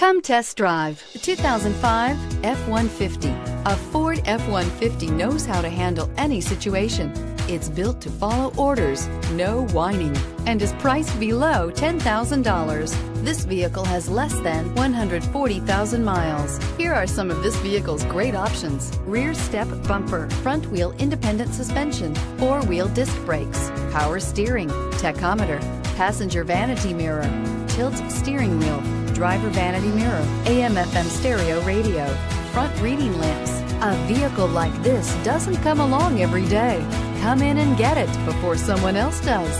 Come test drive the 2005 F-150. A Ford F-150 knows how to handle any situation. It's built to follow orders, no whining, and is priced below $10,000. This vehicle has less than 140,000 miles. Here are some of this vehicle's great options. Rear step bumper, front wheel independent suspension, four wheel disc brakes, power steering, tachometer, passenger vanity mirror, tilt steering wheel, driver vanity mirror, AM FM stereo radio, front reading lamps. A vehicle like this doesn't come along every day. Come in and get it before someone else does.